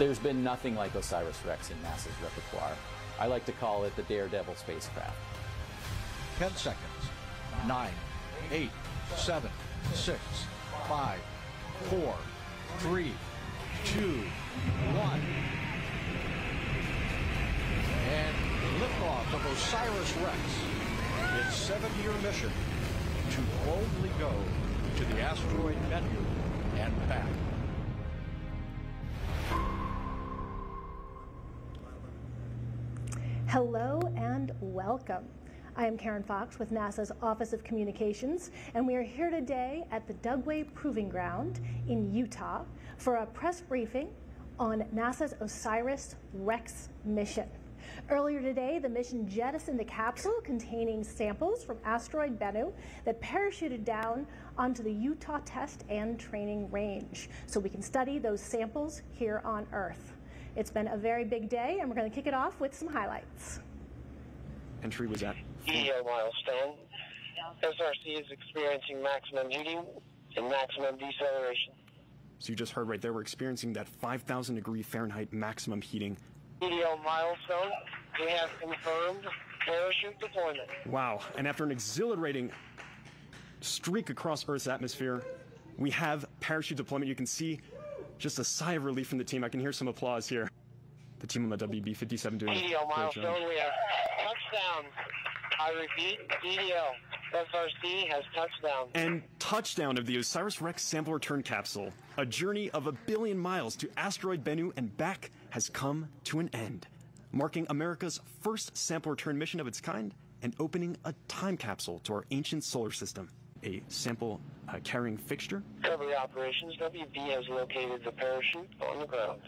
There's been nothing like OSIRIS-REx in NASA's repertoire. I like to call it the daredevil spacecraft. 10 seconds. 9, 8, 7, 6, 5, 4, 3, 2, 1. And liftoff of OSIRIS-REx, its seven-year mission to boldly go to the asteroid Bennu and back. Hello and welcome. I am Karen Fox with NASA's Office of Communications, and we are here today at the Dugway Proving Ground in Utah for a press briefing on NASA's OSIRIS-REx mission. Earlier today, the mission jettisoned a capsule containing samples from asteroid Bennu that parachuted down onto the Utah Test and Training Range so we can study those samples here on Earth. It's been a very big day, and we're going to kick it off with some highlights. Entry was at EO milestone. SRC is experiencing maximum heating and maximum deceleration. So you just heard right there, we're experiencing that 5,000 degree Fahrenheit maximum heating. EO milestone. We have confirmed parachute deployment. Wow. And after an exhilarating streak across Earth's atmosphere, we have parachute deployment. You can see just a sigh of relief from the team. I can hear some applause here. The team on the WB-57 doing great milestone. We have touchdown. I repeat, EO. SRC has touchdown. And touchdown of the OSIRIS-REx sample return capsule. A journey of a billion miles to asteroid Bennu and back has come to an end, marking America's first sample return mission of its kind and opening a time capsule to our ancient solar system. A sample uh, carrying fixture. Recovery operations. WB has located the parachute on the ground.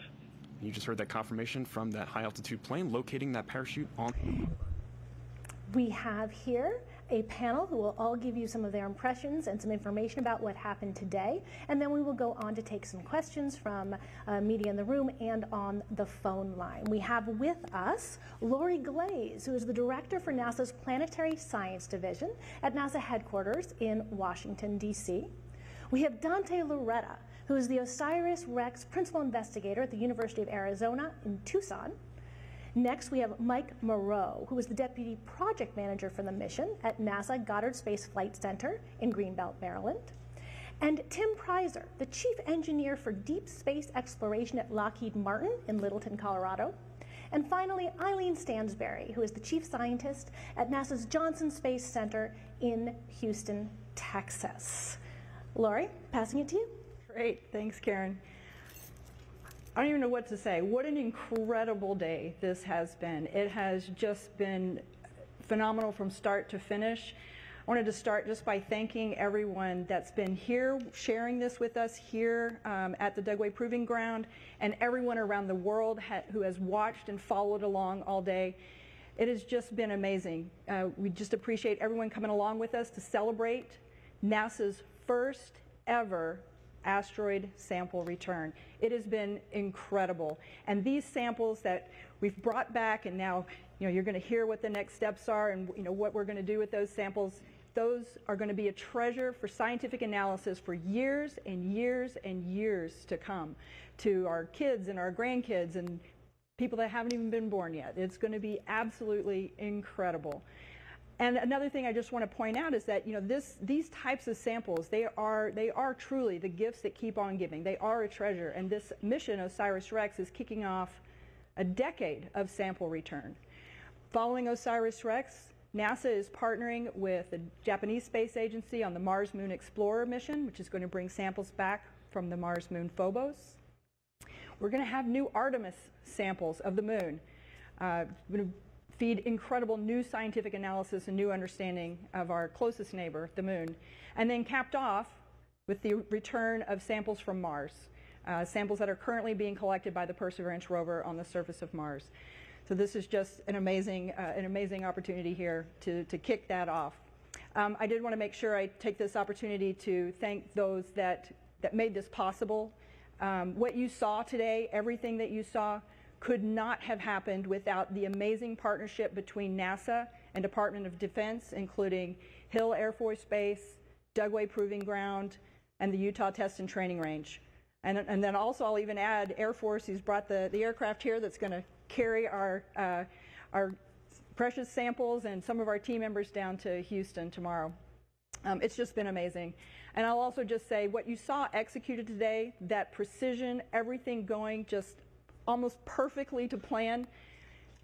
You just heard that confirmation from that high altitude plane locating that parachute on. We have here a panel who will all give you some of their impressions and some information about what happened today. And then we will go on to take some questions from uh, media in the room and on the phone line. We have with us Lori Glaze, who is the director for NASA's Planetary Science Division at NASA headquarters in Washington, D.C. We have Dante Lauretta, who is the OSIRIS-REx principal investigator at the University of Arizona in Tucson. Next, we have Mike Moreau, who is the Deputy Project Manager for the mission at NASA Goddard Space Flight Center in Greenbelt, Maryland. And Tim Priser, the Chief Engineer for Deep Space Exploration at Lockheed Martin in Littleton, Colorado. And finally, Eileen Stansberry, who is the Chief Scientist at NASA's Johnson Space Center in Houston, Texas. Lori, passing it to you. Great, thanks, Karen. I don't even know what to say. What an incredible day this has been. It has just been phenomenal from start to finish. I wanted to start just by thanking everyone that's been here sharing this with us here um, at the Dugway Proving Ground and everyone around the world ha who has watched and followed along all day. It has just been amazing. Uh, we just appreciate everyone coming along with us to celebrate NASA's first ever asteroid sample return. It has been incredible. And these samples that we've brought back and now you know, you're going to hear what the next steps are and you know, what we're going to do with those samples, those are going to be a treasure for scientific analysis for years and years and years to come to our kids and our grandkids and people that haven't even been born yet. It's going to be absolutely incredible. And another thing I just want to point out is that you know this these types of samples they are they are truly the gifts that keep on giving. They are a treasure, and this mission OSIRIS-REx is kicking off a decade of sample return. Following OSIRIS-REx, NASA is partnering with the Japanese Space Agency on the Mars Moon Explorer mission, which is going to bring samples back from the Mars Moon Phobos. We're going to have new Artemis samples of the moon. Uh, feed incredible new scientific analysis and new understanding of our closest neighbor, the moon, and then capped off with the return of samples from Mars, uh, samples that are currently being collected by the Perseverance rover on the surface of Mars. So this is just an amazing, uh, an amazing opportunity here to, to kick that off. Um, I did want to make sure I take this opportunity to thank those that, that made this possible. Um, what you saw today, everything that you saw, could not have happened without the amazing partnership between NASA and Department of Defense, including Hill Air Force Base, Dugway Proving Ground, and the Utah Test and Training Range. And, and then also I'll even add Air Force, who's brought the, the aircraft here that's going to carry our, uh, our precious samples and some of our team members down to Houston tomorrow. Um, it's just been amazing. And I'll also just say what you saw executed today, that precision, everything going just almost perfectly to plan,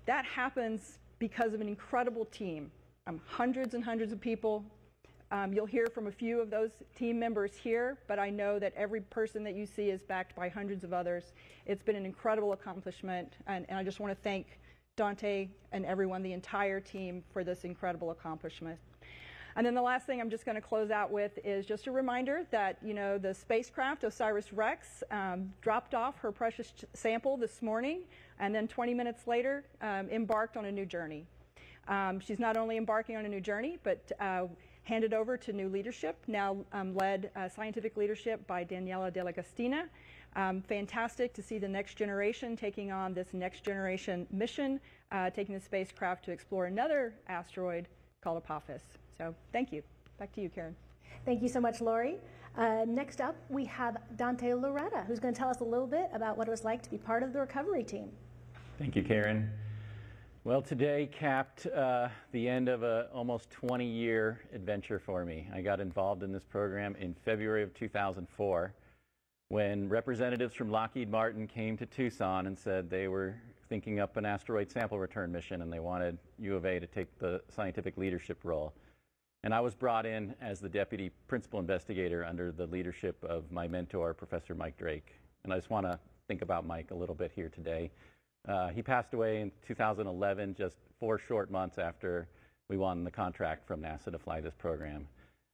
that happens because of an incredible team. Um, hundreds and hundreds of people. Um, you'll hear from a few of those team members here, but I know that every person that you see is backed by hundreds of others. It's been an incredible accomplishment, and, and I just want to thank Dante and everyone, the entire team, for this incredible accomplishment. And then the last thing I'm just going to close out with is just a reminder that, you know, the spacecraft OSIRIS-REx um, dropped off her precious sample this morning and then 20 minutes later um, embarked on a new journey. Um, she's not only embarking on a new journey, but uh, handed over to new leadership, now um, led uh, scientific leadership by Daniella DellaGiustina. Um, fantastic to see the next generation taking on this next generation mission, uh, taking the spacecraft to explore another asteroid called Apophis. So thank you. Back to you, Karen. Thank you so much, Lori. Uh, next up, we have Dante Lauretta, who's going to tell us a little bit about what it was like to be part of the recovery team. Thank you, Karen. Well, today capped uh, the end of a almost 20 year adventure for me. I got involved in this program in February of 2004 when representatives from Lockheed Martin came to Tucson and said they were thinking up an asteroid sample return mission and they wanted U of A to take the scientific leadership role. And I was brought in as the deputy principal investigator under the leadership of my mentor, Professor Mike Drake. And I just want to think about Mike a little bit here today. Uh, he passed away in 2011, just four short months after we won the contract from NASA to fly this program.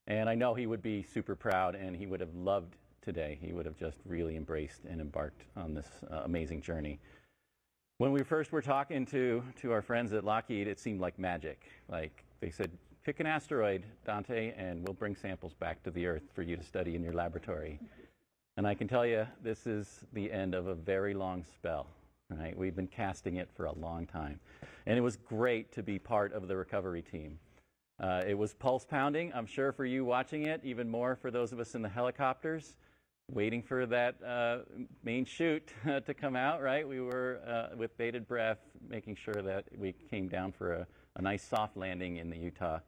And I know he would be super proud and he would have loved today. He would have just really embraced and embarked on this uh, amazing journey. When we first were talking to, to our friends at Lockheed, it seemed like magic. Like they said, pick an asteroid, Dante, and we'll bring samples back to the Earth for you to study in your laboratory. And I can tell you, this is the end of a very long spell. Right? We've been casting it for a long time. And it was great to be part of the recovery team. Uh, it was pulse pounding, I'm sure, for you watching it, even more for those of us in the helicopters, waiting for that uh, main chute to come out, right? We were uh, with bated breath, making sure that we came down for a, a nice soft landing in the Utah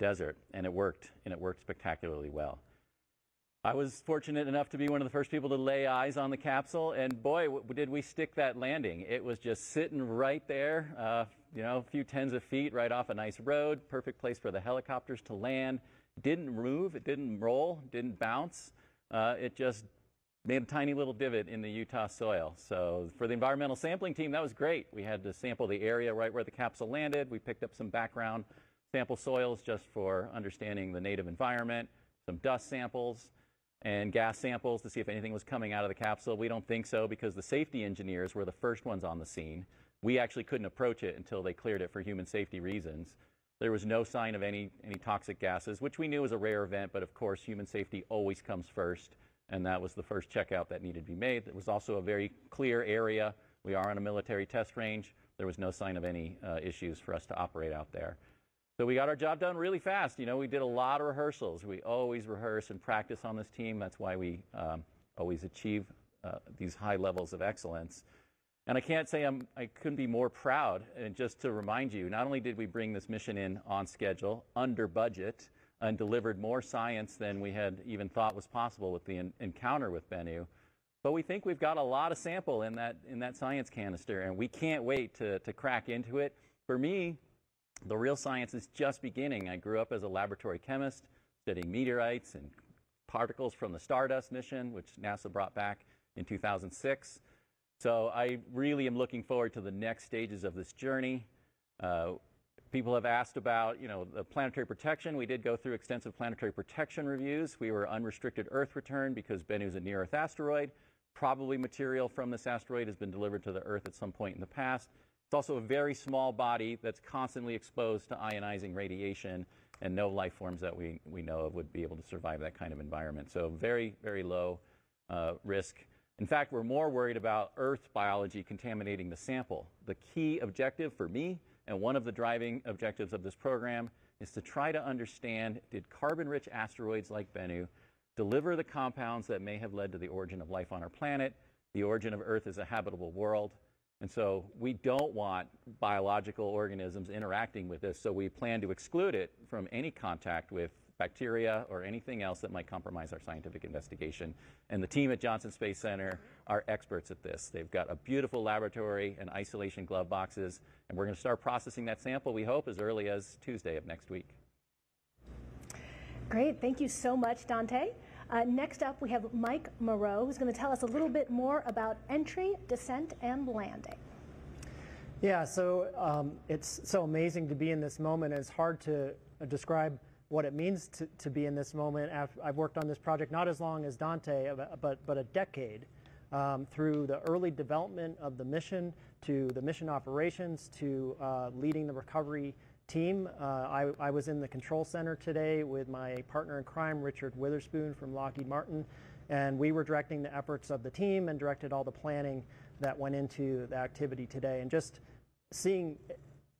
desert, and it worked, and it worked spectacularly well. I was fortunate enough to be one of the first people to lay eyes on the capsule, and boy, did we stick that landing. It was just sitting right there, uh, you know, a few tens of feet right off a nice road, perfect place for the helicopters to land. Didn't move, it didn't roll, didn't bounce. Uh, it just made a tiny little divot in the Utah soil. So for the environmental sampling team, that was great. We had to sample the area right where the capsule landed. We picked up some background sample soils just for understanding the native environment, some dust samples, and gas samples to see if anything was coming out of the capsule. We don't think so because the safety engineers were the first ones on the scene. We actually couldn't approach it until they cleared it for human safety reasons. There was no sign of any, any toxic gases, which we knew was a rare event, but of course, human safety always comes first, and that was the first checkout that needed to be made. It was also a very clear area. We are on a military test range. There was no sign of any uh, issues for us to operate out there. So we got our job done really fast. You know, we did a lot of rehearsals. We always rehearse and practice on this team. That's why we um, always achieve uh, these high levels of excellence. And I can't say I'm, I couldn't be more proud. And just to remind you, not only did we bring this mission in on schedule, under budget, and delivered more science than we had even thought was possible with the in, encounter with Bennu, but we think we've got a lot of sample in that, in that science canister, and we can't wait to, to crack into it. For me, the real science is just beginning. I grew up as a laboratory chemist, studying meteorites and particles from the Stardust mission, which NASA brought back in 2006. So I really am looking forward to the next stages of this journey. Uh, people have asked about, you know, the planetary protection. We did go through extensive planetary protection reviews. We were unrestricted Earth return because Bennu is a near-Earth asteroid. Probably material from this asteroid has been delivered to the Earth at some point in the past. It's also a very small body that's constantly exposed to ionizing radiation, and no life forms that we, we know of would be able to survive that kind of environment. So, very, very low uh, risk. In fact, we're more worried about Earth biology contaminating the sample. The key objective for me, and one of the driving objectives of this program, is to try to understand did carbon rich asteroids like Bennu deliver the compounds that may have led to the origin of life on our planet, the origin of Earth as a habitable world. And so we don't want biological organisms interacting with this, so we plan to exclude it from any contact with bacteria or anything else that might compromise our scientific investigation. And the team at Johnson Space Center are experts at this. They've got a beautiful laboratory and isolation glove boxes, and we're going to start processing that sample, we hope, as early as Tuesday of next week. Great. Thank you so much, Dante. Uh, next up, we have Mike Moreau, who's going to tell us a little bit more about entry, descent, and landing. Yeah, so um, it's so amazing to be in this moment. It's hard to uh, describe what it means to, to be in this moment. I've worked on this project not as long as Dante, uh, but, but a decade. Um, through the early development of the mission to the mission operations to uh, leading the recovery team. Uh, I, I, was in the control center today with my partner in crime, Richard Witherspoon from Lockheed Martin, and we were directing the efforts of the team and directed all the planning that went into the activity today. And just seeing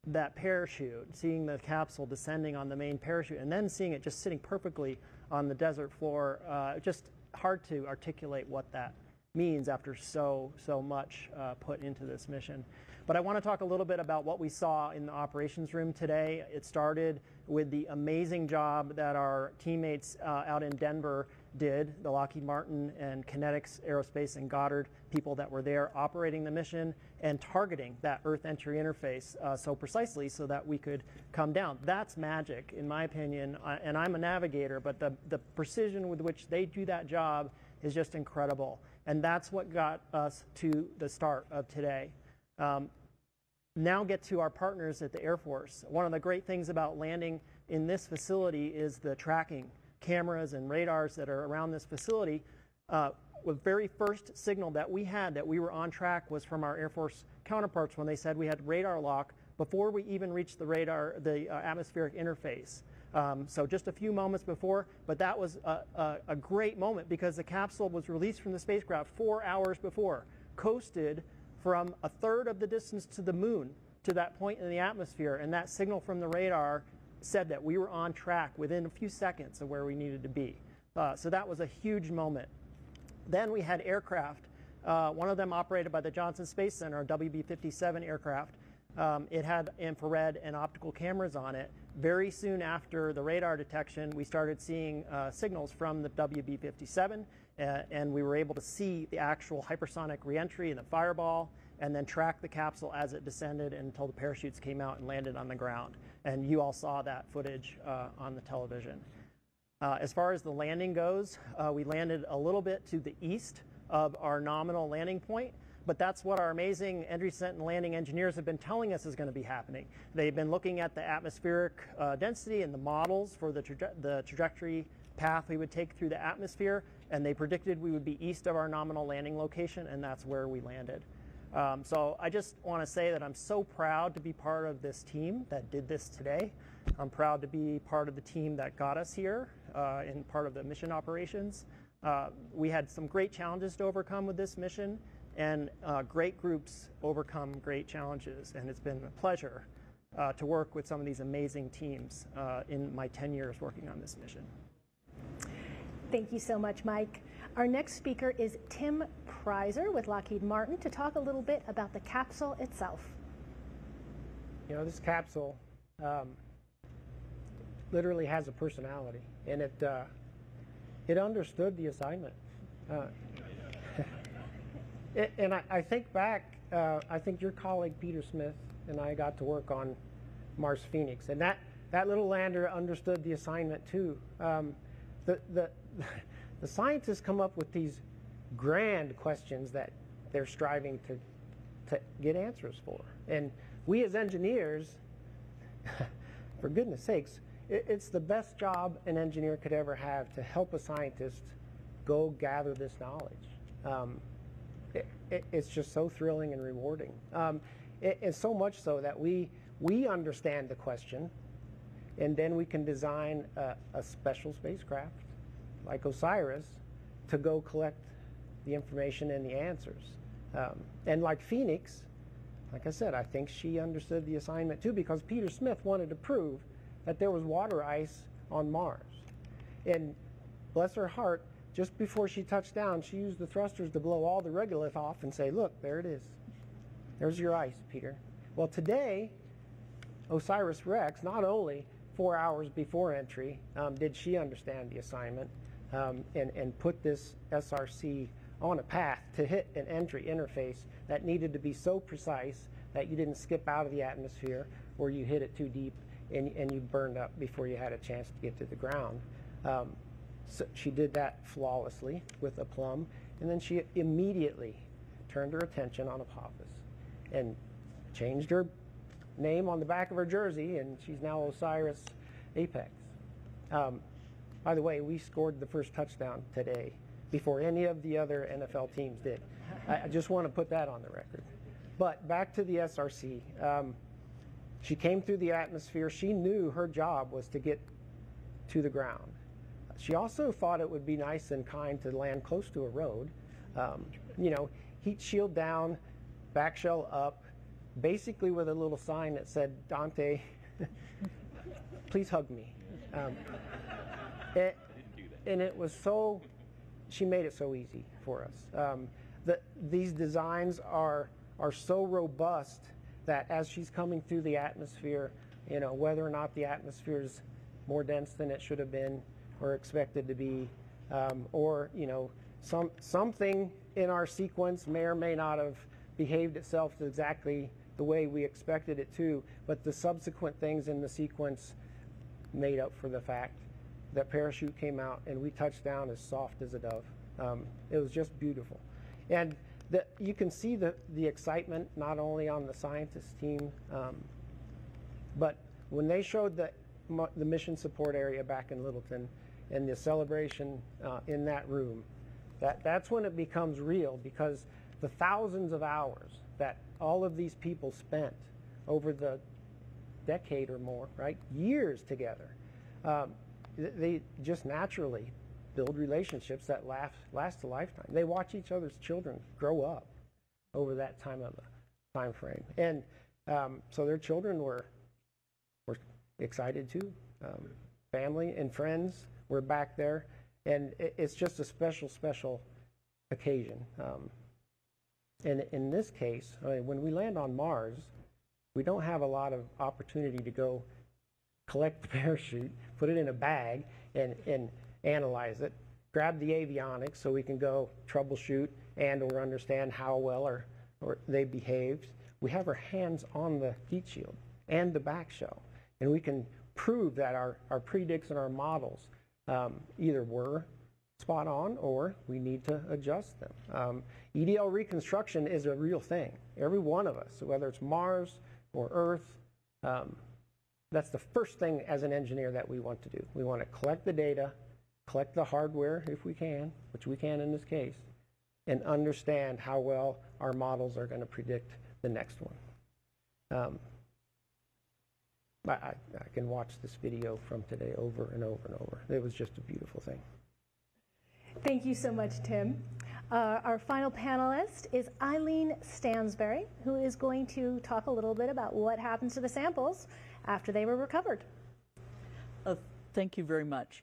that parachute, seeing the capsule descending on the main parachute, and then seeing it just sitting perfectly on the desert floor, uh, just hard to articulate what that means after so, so much uh, put into this mission. But I want to talk a little bit about what we saw in the operations room today. It started with the amazing job that our teammates uh, out in Denver did, the Lockheed Martin and KinetX Aerospace and Goddard people that were there operating the mission and targeting that Earth entry interface uh, so precisely so that we could come down. That's magic, in my opinion, uh, and I'm a navigator, but the, the precision with which they do that job is just incredible. And that's what got us to the start of today. Um, now get to our partners at the Air Force. One of the great things about landing in this facility is the tracking cameras and radars that are around this facility. Uh, the very first signal that we had that we were on track was from our Air Force counterparts when they said we had radar lock before we even reached the radar, the uh, atmospheric interface. Um, so just a few moments before, but that was a, a, a great moment because the capsule was released from the spacecraft four hours before, coasted from a third of the distance to the moon to that point in the atmosphere, and that signal from the radar said that we were on track within a few seconds of where we needed to be. Uh, so that was a huge moment. Then we had aircraft. Uh, one of them operated by the Johnson Space Center, a WB-57 aircraft. Um, it had infrared and optical cameras on it. Very soon after the radar detection, we started seeing uh, signals from the WB-57 uh, and we were able to see the actual hypersonic reentry and the fireball and then track the capsule as it descended until the parachutes came out and landed on the ground. And you all saw that footage uh, on the television. Uh, as far as the landing goes, uh, we landed a little bit to the east of our nominal landing point, but that's what our amazing entry descent and landing engineers have been telling us is going to be happening. They've been looking at the atmospheric uh, density and the models for the, traje the trajectory path we would take through the atmosphere, and they predicted we would be east of our nominal landing location, and that's where we landed. Um, so I just want to say that I'm so proud to be part of this team that did this today. I'm proud to be part of the team that got us here uh, and part of the mission operations. Uh, we had some great challenges to overcome with this mission, and uh, great groups overcome great challenges, and it's been a pleasure uh, to work with some of these amazing teams uh, in my 10 years working on this mission. Thank you so much, Mike. Our next speaker is Tim Priser with Lockheed Martin to talk a little bit about the capsule itself. You know, this capsule um, literally has a personality, and it uh, it understood the assignment. Uh, it, and I, I, think back, uh, I think your colleague Peter Smith and I got to work on Mars Phoenix, and that that little lander understood the assignment too. Um, the, the, the scientists come up with these grand questions that they're striving to, to get answers for. And we as engineers, for goodness sakes, it, it's the best job an engineer could ever have to help a scientist go gather this knowledge. Um, it, it, it's just so thrilling and rewarding. Um, it's so much so that we, we understand the question, and then we can design a, a special spacecraft like OSIRIS to go collect the information and the answers. Um, and like Phoenix, like I said, I think she understood the assignment too because Peter Smith wanted to prove that there was water ice on Mars. And bless her heart, just before she touched down, she used the thrusters to blow all the regolith off and say, look, there it is. There's your ice, Peter. Well, today, Osiris Rex, not only four hours before entry um, did she understand the assignment um, and, and put this SRC on a path to hit an entry interface that needed to be so precise that you didn't skip out of the atmosphere or you hit it too deep and, and you burned up before you had a chance to get to the ground. Um, so she did that flawlessly with aplomb, and then she immediately turned her attention on Apophis and changed her name on the back of her jersey, and she's now Osiris Apex. Um, by the way, we scored the first touchdown today before any of the other NFL teams did. I, I just want to put that on the record. But back to the SRC. Um, she came through the atmosphere. She knew her job was to get to the ground. She also thought it would be nice and kind to land close to a road. Um, you know, heat shield down, back shell up, basically with a little sign that said, Dante, please hug me. Um, it, and it was so, she made it so easy for us. Um, the, these designs are, are so robust that as she's coming through the atmosphere, you know, whether or not the atmosphere is more dense than it should have been, or expected to be, um, or you know, some something in our sequence may or may not have behaved itself exactly the way we expected it to, but the subsequent things in the sequence made up for the fact that parachute came out and we touched down as soft as a dove. Um, it was just beautiful, and the, you can see the the excitement not only on the scientist team, um, but when they showed the the mission support area back in Littleton and the celebration uh, in that room, that, that's when it becomes real because the thousands of hours that all of these people spent over the decade or more, right, years together, um, they just naturally build relationships that last, last a lifetime. They watch each other's children grow up over that time of the time frame. And um, so their children were, were excited too. Um, family and friends we're back there, and it's just a special, special occasion. Um, and in this case, I mean, when we land on Mars, we don't have a lot of opportunity to go collect the parachute, put it in a bag, and, and analyze it, grab the avionics so we can go troubleshoot and or understand how well or, or they behaved. We have our hands on the heat shield and the back shell, and we can prove that our, our predicts and our models um, either were spot on or we need to adjust them. Um, EDL reconstruction is a real thing. Every one of us, whether it's Mars or Earth, um, that's the first thing as an engineer that we want to do. We want to collect the data, collect the hardware if we can, which we can in this case, and understand how well our models are going to predict the next one. Um, I, I, can watch this video from today over and over and over. It was just a beautiful thing. Thank you so much, Tim. Uh, our final panelist is Eileen Stansberry, who is going to talk a little bit about what happens to the samples after they were recovered. Uh, thank you very much.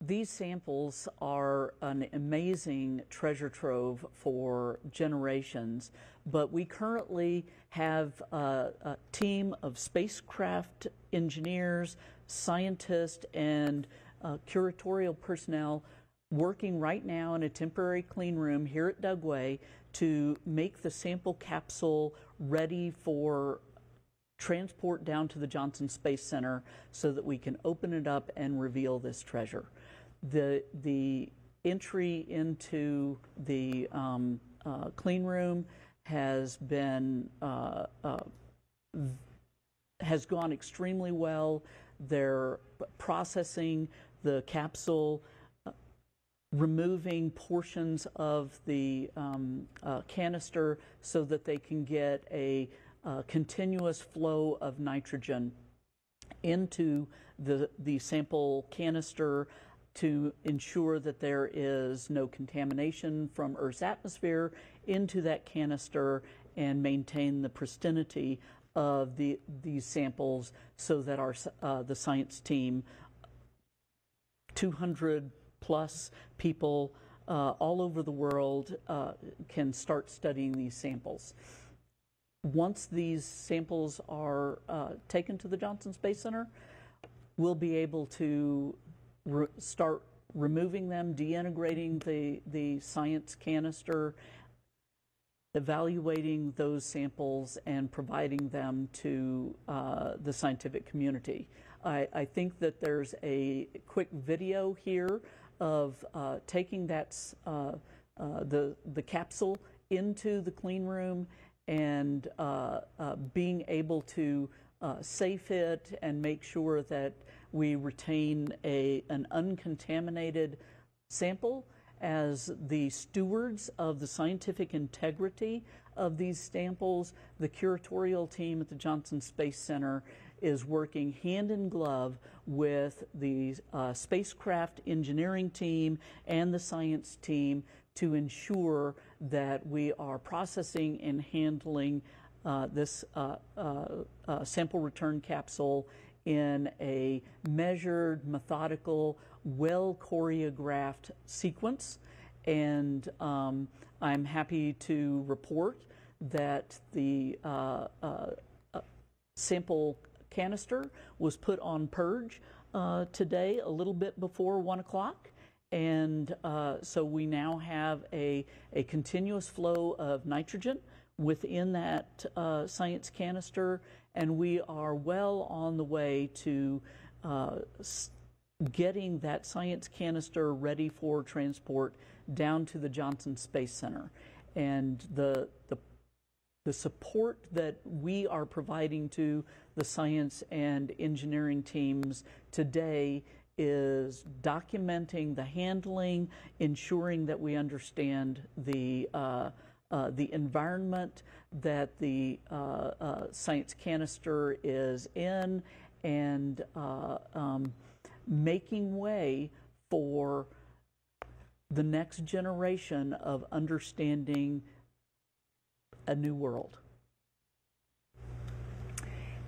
These samples are an amazing treasure trove for generations, but we currently have a, a team of spacecraft engineers, scientists, and uh, curatorial personnel working right now in a temporary clean room here at Dugway to make the sample capsule ready for transport down to the Johnson Space Center so that we can open it up and reveal this treasure the the entry into the um, uh, clean room has been uh, uh, has gone extremely well. They're processing the capsule, uh, removing portions of the um, uh, canister so that they can get a uh, continuous flow of nitrogen into the the sample canister to ensure that there is no contamination from Earth's atmosphere into that canister and maintain the pristinity of the these samples so that our uh, the science team 200 plus people uh, all over the world uh, can start studying these samples. Once these samples are uh, taken to the Johnson Space Center, we'll be able to re- start removing them, deintegrating the, the science canister, evaluating those samples, and providing them to uh, the scientific community. I, I, think that there's a quick video here of uh, taking that uh, uh, the the capsule into the clean room and uh, uh, being able to uh, safe it and make sure that we retain a, an uncontaminated sample as the stewards of the scientific integrity of these samples. The curatorial team at the Johnson Space Center is working hand in glove with the uh, spacecraft engineering team and the science team to ensure that we are processing and handling uh, this uh, uh, uh sample return capsule in a measured, methodical, well choreographed sequence. And um, I'm happy to report that the uh, uh, sample canister was put on purge today, a little bit before one o'clock. And uh, so we now have a, a continuous flow of nitrogen within that uh, science canister, and we are well on the way to uh, getting that science canister ready for transport down to the Johnson Space Center. And the, the, the support that we are providing to the science and engineering teams today is documenting the handling, ensuring that we understand the uh, uh, the environment that the uh, uh science canister is in, and uh, um, making way for the next generation of understanding a new world.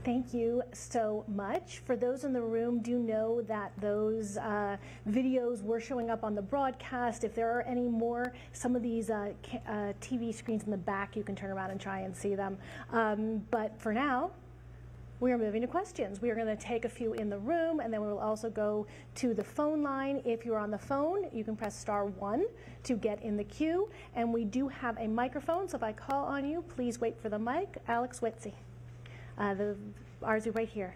Thank you so much. For those in the room, do know that those uh, videos were showing up on the broadcast. If there are any more, some of these uh, uh, TV screens in the back, you can turn around and try and see them. Um, but for now, we are moving to questions. We are going to take a few in the room and then we will also go to the phone line. If you're on the phone, you can press star one to get in the queue. And we do have a microphone, so if I call on you, please wait for the mic. Alex Witze. Uh, the ours are right here.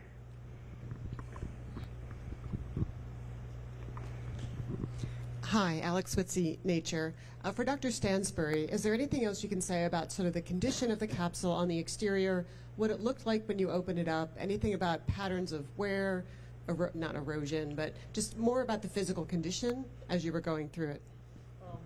Hi, Alex Witze, Nature. Uh, for Dr. Stansberry, is there anything else you can say about sort of the condition of the capsule on the exterior, what it looked like when you opened it up, anything about patterns of wear, ero not erosion, but just more about the physical condition as you were going through it? Um,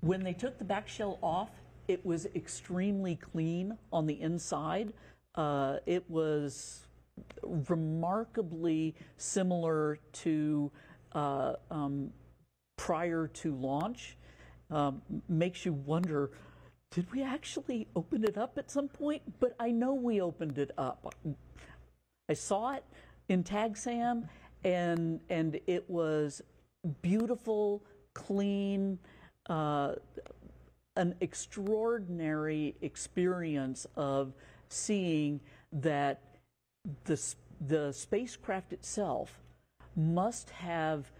when they took the back shell off, it was extremely clean on the inside. Uh, it was remarkably similar to uh, um, prior to launch. Um, makes you wonder did we actually open it up at some point? But I know we opened it up. I saw it in TAGSAM, and and it was beautiful, clean, uh, an extraordinary experience of seeing that the, the spacecraft itself must have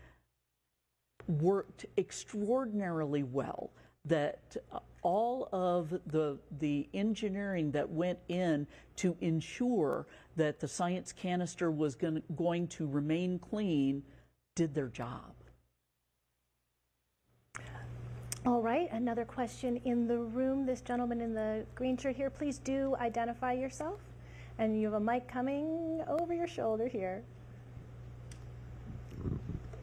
worked extraordinarily well that all of the the engineering that went in to ensure that the science canister was going, going to remain clean did their job all right, another question in the room. This gentleman in the green shirt here, please do identify yourself. And you have a mic coming over your shoulder here.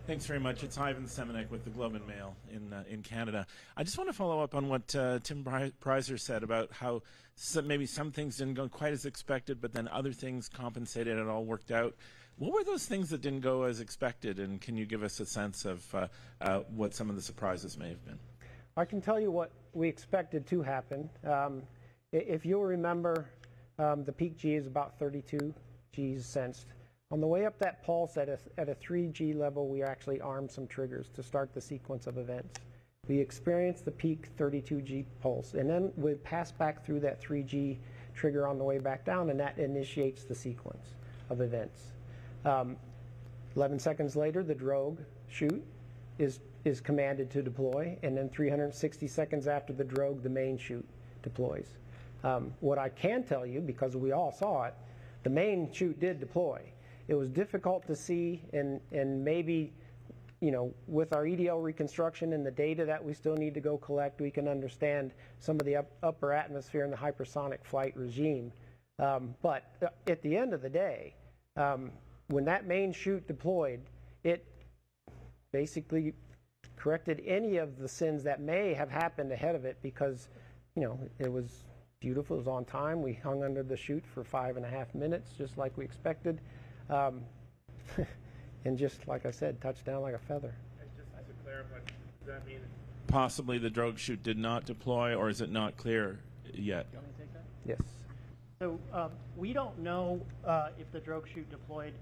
Thanks very much. It's Ivan Semeniuk with the Globe and Mail in uh, in Canada. I just want to follow up on what uh, Tim Priser said about how some, maybe some things didn't go quite as expected, but then other things compensated and all worked out. What were those things that didn't go as expected, and can you give us a sense of uh, uh what some of the surprises may have been? I can tell you what we expected to happen. Um, if you'll remember, um, the peak G is about 32 G's sensed. On the way up that pulse at a, at a 3G level, we actually armed some triggers to start the sequence of events. We experienced the peak 32G pulse, and then we pass back through that 3G trigger on the way back down, and that initiates the sequence of events. Um, 11 seconds later, the drogue chute is, is commanded to deploy, and then 360 seconds after the drogue, the main chute deploys. Um, what I can tell you, because we all saw it, the main chute did deploy. It was difficult to see, and, and maybe, you know, with our EDL reconstruction and the data that we still need to go collect, we can understand some of the up, upper atmosphere and the hypersonic flight regime. Um, but uh, at the end of the day, um, when that main chute deployed, it basically corrected any of the sins that may have happened ahead of it because, you know, it was beautiful. It was on time. We hung under the chute for five and a half minutes, just like we expected. Um, and just like I said, touched down like a feather. Just to clarify, does that mean possibly the drogue chute did not deploy, or is it not clear yet? Yes. So um, we don't know uh, if the drogue chute deployed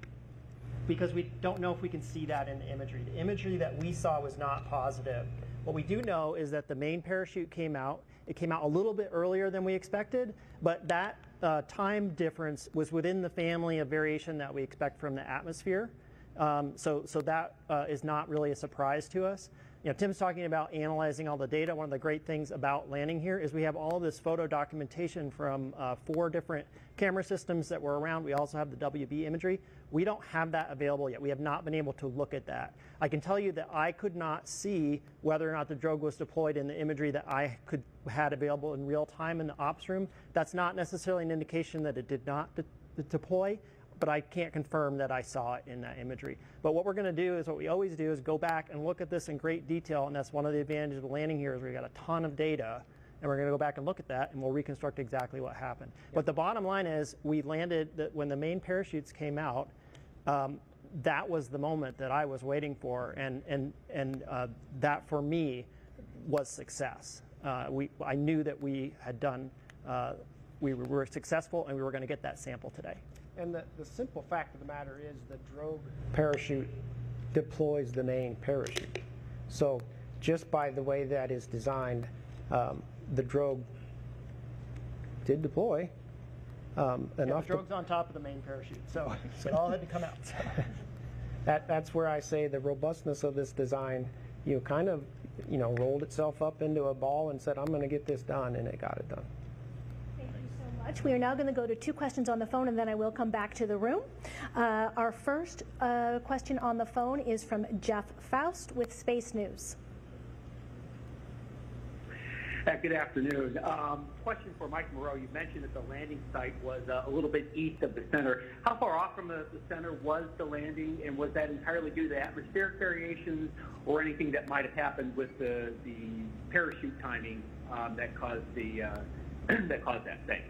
because we don't know if we can see that in the imagery. The imagery that we saw was not positive. What we do know is that the main parachute came out. It came out a little bit earlier than we expected, but that uh, time difference was within the family of variation that we expect from the atmosphere. Um, so, so that uh, is not really a surprise to us. You know, Tim's talking about analyzing all the data. One of the great things about landing here is we have all this photo documentation from uh, four different camera systems that were around. We also have the WB imagery. We don't have that available yet. We have not been able to look at that. I can tell you that I could not see whether or not the drogue was deployed in the imagery that I could had available in real time in the ops room. That's not necessarily an indication that it did not de deploy but I can't confirm that I saw it in that imagery. But what we're going to do is what we always do is go back and look at this in great detail, and that's one of the advantages of landing here is we've got a ton of data, and we're going to go back and look at that, and we'll reconstruct exactly what happened. Yep. But the bottom line is we landed, that when the main parachutes came out, um, that was the moment that I was waiting for, and, and, and uh, that for me was success. Uh, we, I knew that we had done, uh, we were successful, and we were going to get that sample today. And the, the simple fact of the matter is the drogue parachute deploys the main parachute. So just by the way that is designed, um, the drogue did deploy um, yeah, enough. the drogue's on top of the main parachute, so, so it all had to come out. that, that's where I say the robustness of this design, you know, kind of, you know, rolled itself up into a ball and said, I'm going to get this done, and it got it done Thank you so much. We are now going to go to two questions on the phone, and then I will come back to the room. Uh, our first uh, question on the phone is from Jeff Foust with Space News. Good afternoon. Um, question for Mike Moreau. You mentioned that the landing site was uh, a little bit east of the center. How far off from the, center was the landing, and was that entirely due to atmospheric variations or anything that might have happened with the, parachute timing um, that caused the uh, that caused that? Thanks.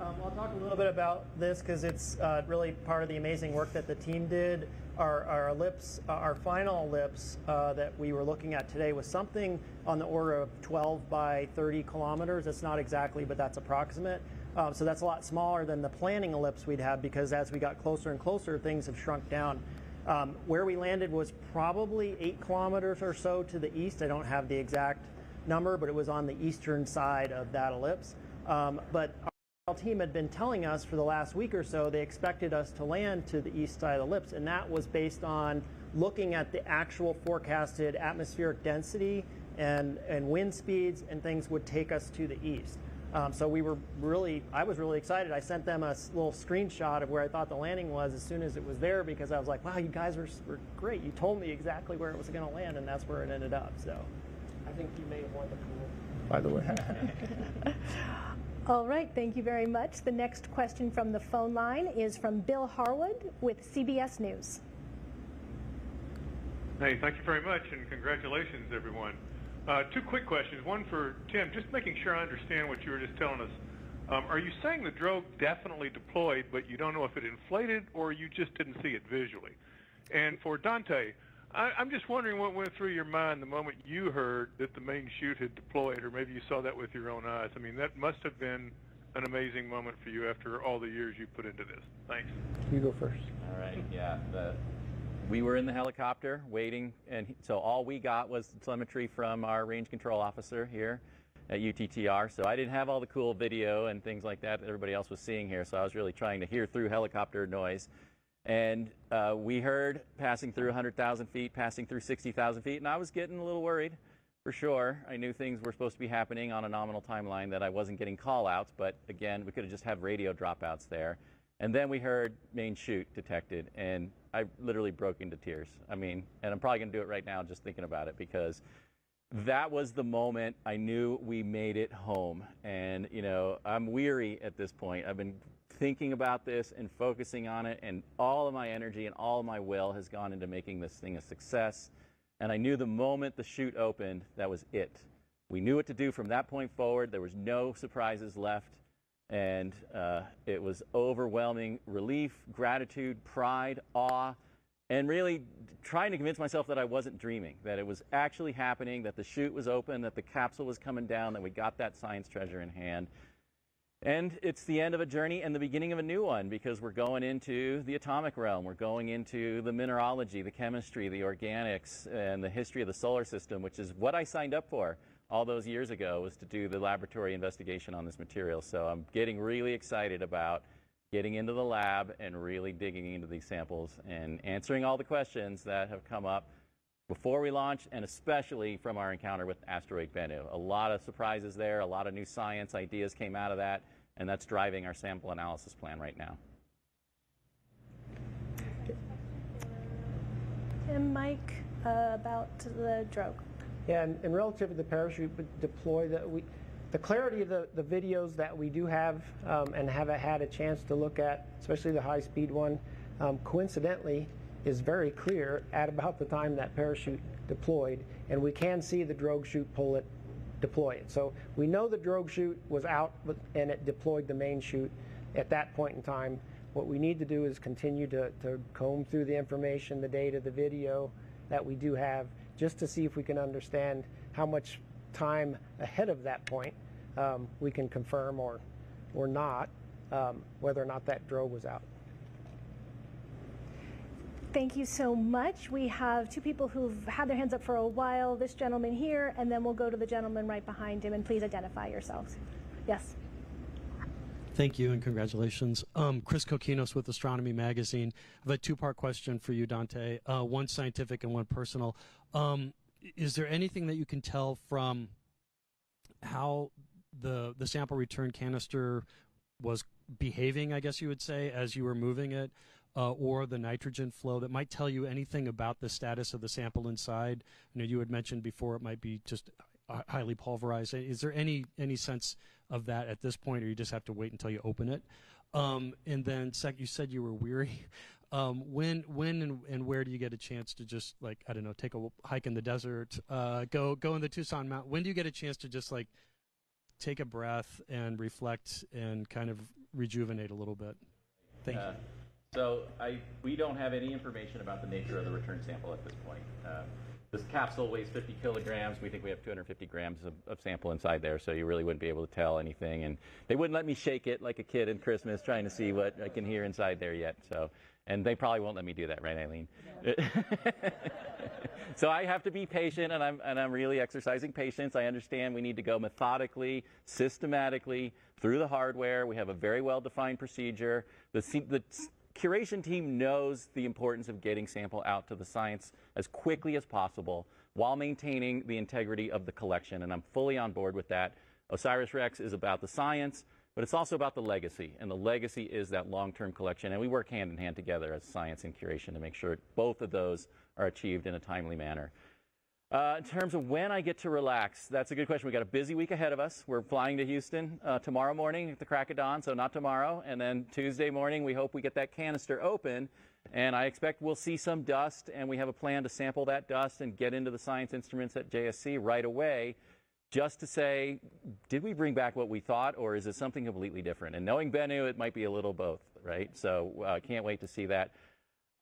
Um, I'll talk a little bit about this because it's uh, really part of the amazing work that the team did. Our, our ellipse, uh, our final ellipse uh, that we were looking at today was something on the order of 12 by 30 kilometers. That's not exactly, but that's approximate. Um, so that's a lot smaller than the planning ellipse we'd have because as we got closer and closer, things have shrunk down. Um, where we landed was probably eight kilometers or so to the east. I don't have the exact number, but it was on the eastern side of that ellipse. Um, but team had been telling us for the last week or so they expected us to land to the east side of the ellipse, and that was based on looking at the actual forecasted atmospheric density and, and wind speeds and things would take us to the east. Um, so we were really, I was really excited. I sent them a little screenshot of where I thought the landing was as soon as it was there because I was like, wow, you guys were, were great. You told me exactly where it was going to land, and that's where it ended up. So I think you may have won the pool, by the way. All right, thank you very much. The next question from the phone line is from Bill Harwood with CBS News. Hey, thank you very much, and congratulations, everyone. Uh, two quick questions. One for Tim, just making sure I understand what you were just telling us. Um, are you saying the drogue definitely deployed, but you don't know if it inflated, or you just didn't see it visually? And for Dante, I, I'm just wondering what went through your mind the moment you heard that the main chute had deployed, or maybe you saw that with your own eyes. I mean, that must have been an amazing moment for you after all the years you put into this. Thanks. You go first. All right. Yeah. The, we were in the helicopter waiting, and he- so all we got was telemetry from our range control officer here at UTTR. So I didn't have all the cool video and things like that that everybody else was seeing here. So I was really trying to hear through helicopter noise. And uh, we heard passing through 100,000 feet, passing through 60,000 feet, and I was getting a little worried for sure. I knew things were supposed to be happening on a nominal timeline that I wasn't getting call outs, but again, we could have just had radio dropouts there. And then we heard main chute detected, and I literally broke into tears. I mean, and I'm probably going to do it right now just thinking about it because that was the moment I knew we made it home. And, you know, I'm weary at this point. I've been thinking about this and focusing on it, and all of my energy and all of my will has gone into making this thing a success. And I knew the moment the chute opened, that was it. We knew what to do from that point forward. There was no surprises left. And uh, it was overwhelming relief, gratitude, pride, awe, and really trying to convince myself that I wasn't dreaming, that it was actually happening, that the chute was open, that the capsule was coming down, that we got that science treasure in hand. And it's the end of a journey and the beginning of a new one because we're going into the atomic realm. We're going into the mineralogy, the chemistry, the organics, and the history of the solar system, which is what I signed up for all those years ago was to do the laboratory investigation on this material. So I'm getting really excited about getting into the lab and really digging into these samples and answering all the questions that have come up before we launch and especially from our encounter with asteroid Bennu. A lot of surprises there, a lot of new science ideas came out of that, and that's driving our sample analysis plan right now. And Mike, uh, about the drogue. Yeah, and, and relative to the parachute deploy, that we, the clarity of the, the videos that we do have um, and have had a chance to look at, especially the high-speed one, um, coincidentally, is very clear at about the time that parachute deployed, and we can see the drogue chute pull it, deploy it. So we know the drogue chute was out and it deployed the main chute at that point in time. What we need to do is continue to, to comb through the information, the data, the video that we do have, just to see if we can understand how much time ahead of that point um, we can confirm or, or not um, whether or not that drogue was out. Thank you so much. We have two people who've had their hands up for a while, this gentleman here, and then we'll go to the gentleman right behind him, and please identify yourselves. Yes. Thank you and congratulations. Um, Chris Cokinos with Astronomy Magazine. I have a two part question for you, Dante. Uh, one scientific and one personal. Um, is there anything that you can tell from how the the sample return canister was behaving, I guess you would say, as you were moving it, uh, or the nitrogen flow that might tell you anything about the status of the sample inside? I know you had mentioned before it might be just highly pulverized. Is there any any sense of that at this point, or you just have to wait until you open it? Um, and then, sec, you said you were weary. Um, when when and, and where do you get a chance to just like I don't know, take a hike in the desert, uh, go go in the Tucson Mountain? When do you get a chance to just like take a breath and reflect and kind of rejuvenate a little bit? Thank Uh, you. So I, we don't have any information about the nature of the return sample at this point. Uh, this capsule weighs 50 kilograms. We think we have 250 grams of, of sample inside there, so you really wouldn't be able to tell anything. And they wouldn't let me shake it like a kid in Christmas, trying to see what I can hear inside there yet. So, and they probably won't let me do that, right, Eileen? so I have to be patient, and I'm and I'm really exercising patience. I understand we need to go methodically, systematically through the hardware. We have a very well-defined procedure. The the curation team knows the importance of getting sample out to the science as quickly as possible while maintaining the integrity of the collection, and I'm fully on board with that. Osiris Rex is about the science, but it's also about the legacy, and the legacy is that long-term collection, and we work hand in hand together as science and curation to make sure both of those are achieved in a timely manner. Uh, in terms of when I get to relax, that's a good question. We've got a busy week ahead of us. We're flying to Houston uh, tomorrow morning at the crack of dawn, so not tomorrow. And then Tuesday morning, we hope we get that canister open. And I expect we'll see some dust, and we have a plan to sample that dust and get into the science instruments at JSC right away, just to say, did we bring back what we thought, or is it something completely different? And knowing Bennu, it might be a little both, right? So I uh, can't wait to see that.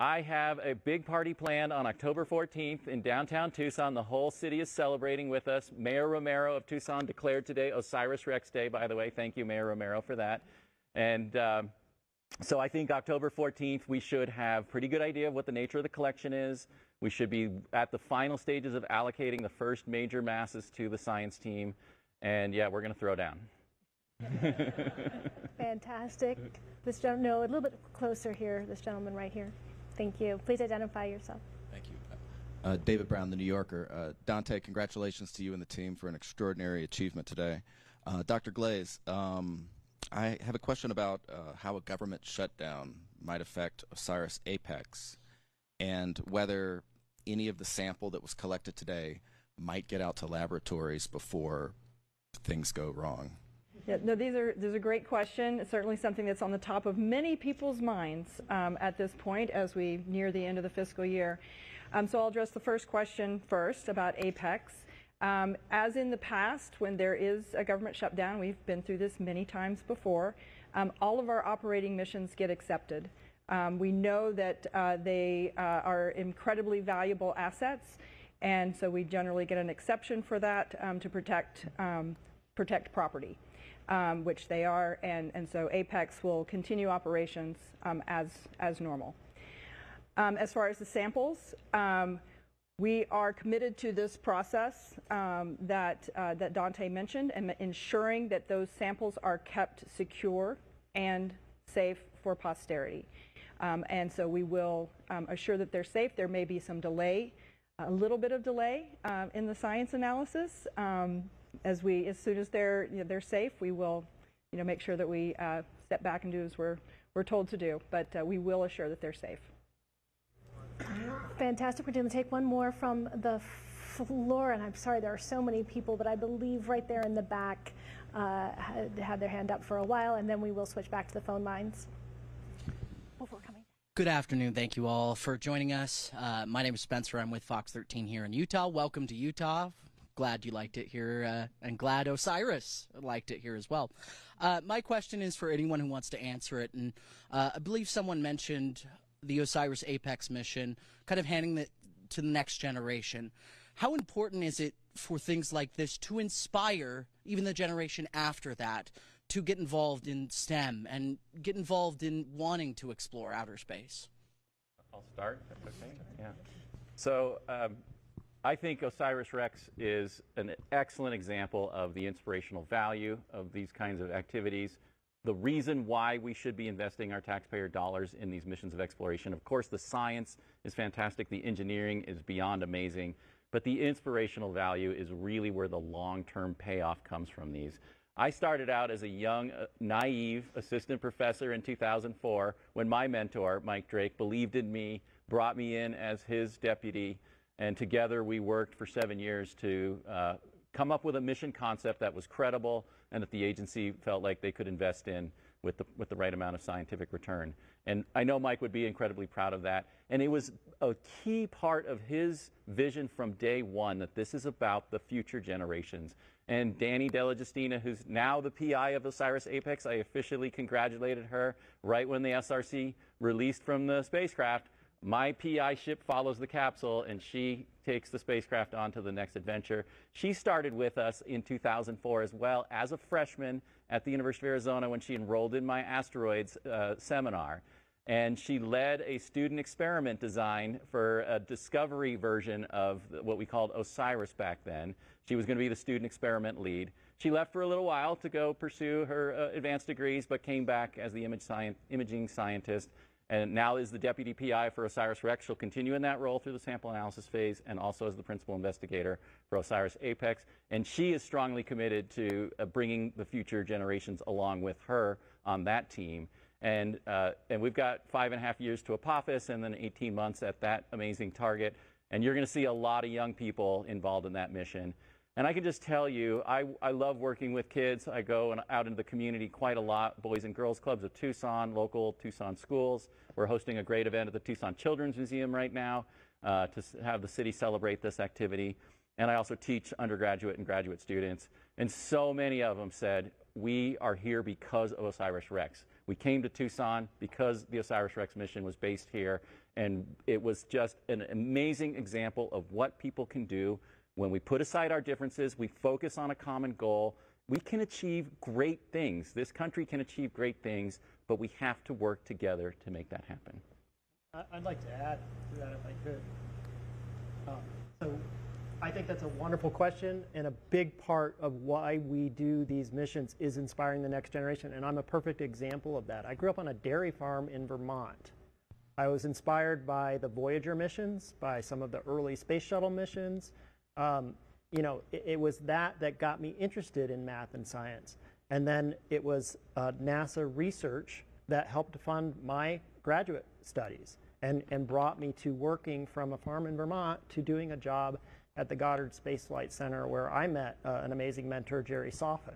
I have a big party planned on October 14th in downtown Tucson. The whole city is celebrating with us. Mayor Romero of Tucson declared today Osiris Rex Day, by the way. Thank you, Mayor Romero, for that. And um, so I think October 14th, we should have pretty good idea of what the nature of the collection is. We should be at the final stages of allocating the first major masses to the science team. And yeah, we're going to throw down. Fantastic. This gentleman, no, a little bit closer here, this gentleman right here. Thank you. Please identify yourself. Thank you. Uh, David Brown, The New Yorker. Uh, Dante, congratulations to you and the team for an extraordinary achievement today. Uh, Dr. Glaze, um, I have a question about uh, how a government shutdown might affect OSIRIS Apex and whether any of the sample that was collected today might get out to laboratories before things go wrong. Yeah, no, these are these are a great question. It's certainly something that's on the top of many people's minds um, at this point as we near the end of the fiscal year. Um, so I'll address the first question first about Apex. Um, as in the past, when there is a government shutdown, we've been through this many times before, um, all of our operating missions get accepted. Um, we know that uh, they uh, are incredibly valuable assets, and so we generally get an exception for that um, to protect, protect property um, which they are, and, and so Apex will continue operations um, as, as normal. Um, as far as the samples, um, we are committed to this process um, that, uh, that Dante mentioned and ensuring that those samples are kept secure and safe for posterity. Um, and so we will assure that they're safe. There may be some delay, a little bit of delay uh, in the science analysis, as we, as soon as they're, you know, they're safe, we will, you know, make sure that we uh, step back and do as we're, we're told to do. But uh, we will assure that they're safe. Fantastic. We're going to take one more from the floor, and I'm sorry there are so many people, but I believe right there in the back uh, had, had their hand up for a while, and then we will switch back to the phone lines before coming. Good afternoon. Thank you all for joining us. Uh, my name is Spencer. I'm with Fox 13 here in Utah. Welcome to Utah glad you liked it here, uh, and glad Osiris liked it here as well. Uh, my question is for anyone who wants to answer it, and uh, I believe someone mentioned the Osiris Apex mission, kind of handing it to the next generation. How important is it for things like this to inspire even the generation after that to get involved in STEM and get involved in wanting to explore outer space? I'll start. okay. Yeah. So um, I think Osiris Rex is an excellent example of the inspirational value of these kinds of activities. The reason why we should be investing our taxpayer dollars in these missions of exploration. Of course, the science is fantastic, the engineering is beyond amazing, but the inspirational value is really where the long term payoff comes from these. I started out as a young, uh, naive assistant professor in 2004 when my mentor, Mike Drake, believed in me, brought me in as his deputy and together we worked for seven years to uh, come up with a mission concept that was credible and that the agency felt like they could invest in with the, with the right amount of scientific return. And I know Mike would be incredibly proud of that. And it was a key part of his vision from day one that this is about the future generations. And Danny DellaGiustina, who's now the PI of OSIRIS Apex, I officially congratulated her right when the SRC released from the spacecraft my PI ship follows the capsule and she takes the spacecraft on to the next adventure. She started with us in 2004 as well as a freshman at the University of Arizona when she enrolled in my asteroids uh, seminar. And she led a student experiment design for a discovery version of what we called OSIRIS back then. She was going to be the student experiment lead. She left for a little while to go pursue her uh, advanced degrees, but came back as the image sci imaging scientist and now is the deputy PI for OSIRIS REx. She'll continue in that role through the sample analysis phase and also as the principal investigator for OSIRIS APEX. And she is strongly committed to uh, bringing the future generations along with her on that team. And, uh, and we've got five and a half years to Apophis and then 18 months at that amazing target. And you're going to see a lot of young people involved in that mission. And I can just tell you, I, I love working with kids. I go and out into the community quite a lot, Boys and Girls Clubs of Tucson, local Tucson schools. We're hosting a great event at the Tucson Children's Museum right now uh, to have the city celebrate this activity. And I also teach undergraduate and graduate students. And so many of them said, we are here because of OSIRIS REx. We came to Tucson because the OSIRIS-REx mission was based here, and it was just an amazing example of what people can do when we put aside our differences, we focus on a common goal, we can achieve great things. This country can achieve great things, but we have to work together to make that happen. I'd like to add to that if I could. Uh, so I think that's a wonderful question, and a big part of why we do these missions is inspiring the next generation, and I'm a perfect example of that. I grew up on a dairy farm in Vermont. I was inspired by the Voyager missions, by some of the early space shuttle missions. Um, you know, it, it, was that that got me interested in math and science. And then it was uh, NASA research that helped to fund my graduate studies and, and brought me to working from a farm in Vermont to doing a job at the Goddard Space Flight Center where I met uh, an amazing mentor, Jerry Soffen.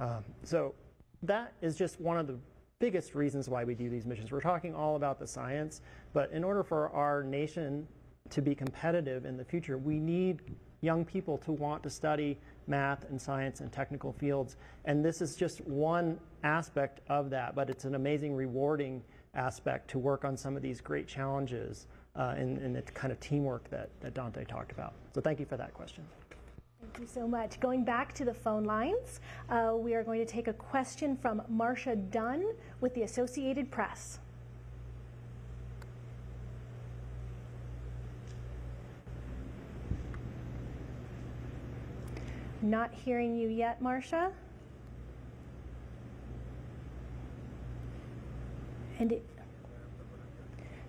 Um, so that is just one of the biggest reasons why we do these missions. We're talking all about the science, but in order for our nation to be competitive in the future, we need young people to want to study math and science and technical fields. And this is just one aspect of that, but it's an amazing, rewarding aspect to work on some of these great challenges uh, and, and the kind of teamwork that, that Dante talked about. So thank you for that question. Thank you so much. Going back to the phone lines, uh, we are going to take a question from Marcia Dunn with the Associated Press. Not hearing you yet, Marcia. And it,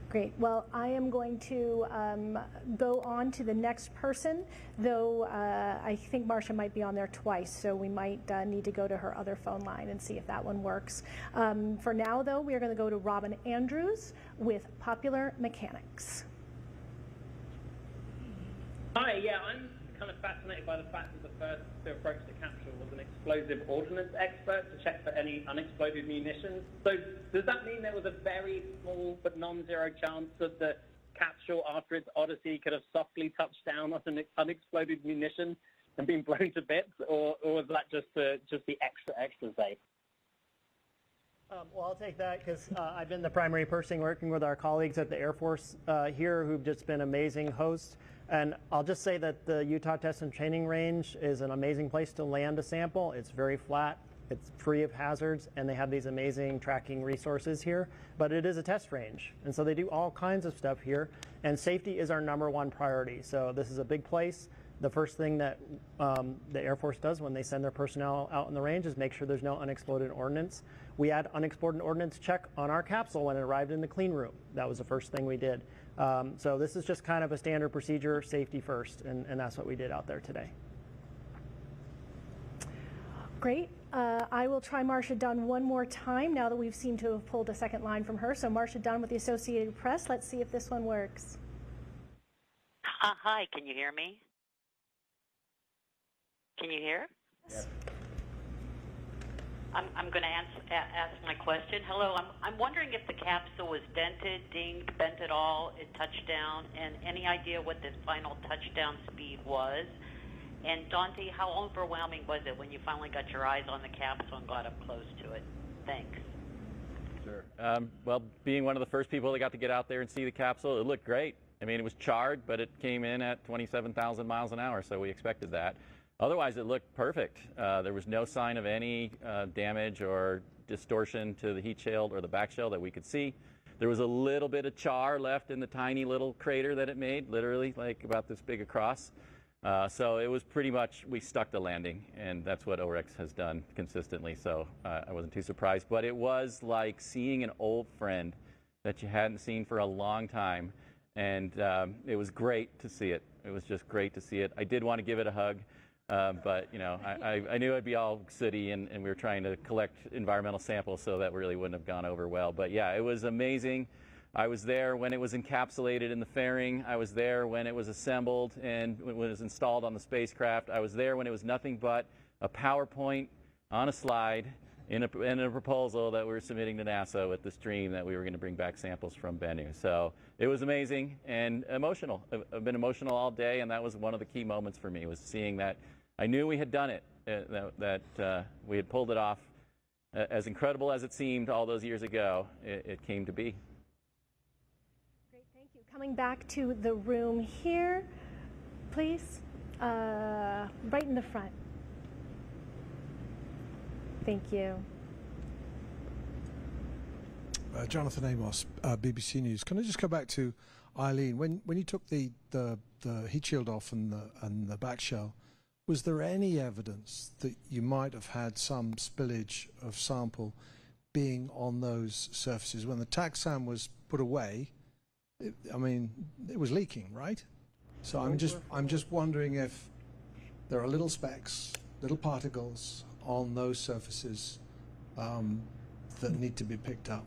Great. Well, I am going to um, go on to the next person, though uh, I think Marcia might be on there twice, so we might uh, need to go to her other phone line and see if that one works. Um, for now, though, we are going to go to Robin Andrews with Popular Mechanics. Hi, yeah, I'm kind of fascinated by the fact that the first to approach the capsule was an explosive ordnance expert to check for any unexploded munitions. So does that mean there was a very small but non-zero chance that the capsule, after its odyssey, could have softly touched down on an unexploded munition and been blown to bits, or, or was that just the, just the extra extra safe? Um, well, I'll take that because uh, I've been the primary person working with our colleagues at the Air Force uh, here who've just been amazing hosts. And I'll just say that the Utah Test and Training Range is an amazing place to land a sample. It's very flat, it's free of hazards, and they have these amazing tracking resources here. But it is a test range, and so they do all kinds of stuff here. And safety is our number one priority. So this is a big place. The first thing that um, the Air Force does when they send their personnel out in the range is make sure there's no unexploded ordnance. We had unexploded ordnance check on our capsule when it arrived in the clean room. That was the first thing we did. Um, so this is just kind of a standard procedure, safety first, and, and that's what we did out there today. Great. Uh, I will try Marcia Dunn one more time now that we've seemed to have pulled a second line from her. So Marcia Dunn with the Associated Press. Let's see if this one works. Uh, hi, can you hear me? Can you hear? Yes. I'm, I'm going to ask my question. Hello, I'm, I'm wondering if the capsule was dented, dinged, bent at all at touchdown, and any idea what the final touchdown speed was? And Dante, how overwhelming was it when you finally got your eyes on the capsule and got up close to it? Thanks. Sure. Um, well, being one of the first people that got to get out there and see the capsule, it looked great. I mean, it was charred, but it came in at 27,000 miles an hour, so we expected that. Otherwise, it looked perfect. Uh, there was no sign of any uh, damage or distortion to the heat shield or the back shell that we could see. There was a little bit of char left in the tiny little crater that it made, literally like about this big across. Uh, so it was pretty much, we stuck the landing, and that's what OREX has done consistently, so uh, I wasn't too surprised. But it was like seeing an old friend that you hadn't seen for a long time, and um, it was great to see it. It was just great to see it. I did want to give it a hug. Uh, but you know, I, I, knew it'd be all sooty, and, and, we were trying to collect environmental samples, so that really wouldn't have gone over well. But yeah, it was amazing. I was there when it was encapsulated in the fairing. I was there when it was assembled and when it was installed on the spacecraft. I was there when it was nothing but a PowerPoint on a slide in a, in a proposal that we were submitting to NASA with this dream that we were going to bring back samples from Bennu. So it was amazing and emotional. I've been emotional all day, and that was one of the key moments for me was seeing that I knew we had done it, uh, that, that uh, we had pulled it off, as incredible as it seemed all those years ago, it, it came to be. Great, thank you. Coming back to the room here, please, uh, right in the front. Thank you. Uh, Jonathan Amos, uh, BBC News. Can I just go back to Eileen? When when you took the, the, the heat shield off and the and the back shell, was there any evidence that you might have had some spillage of sample being on those surfaces when the TAGSAM was put away? It, I mean, it was leaking, right? So I'm just I'm just wondering if there are little specks, little particles on those surfaces um, that need to be picked up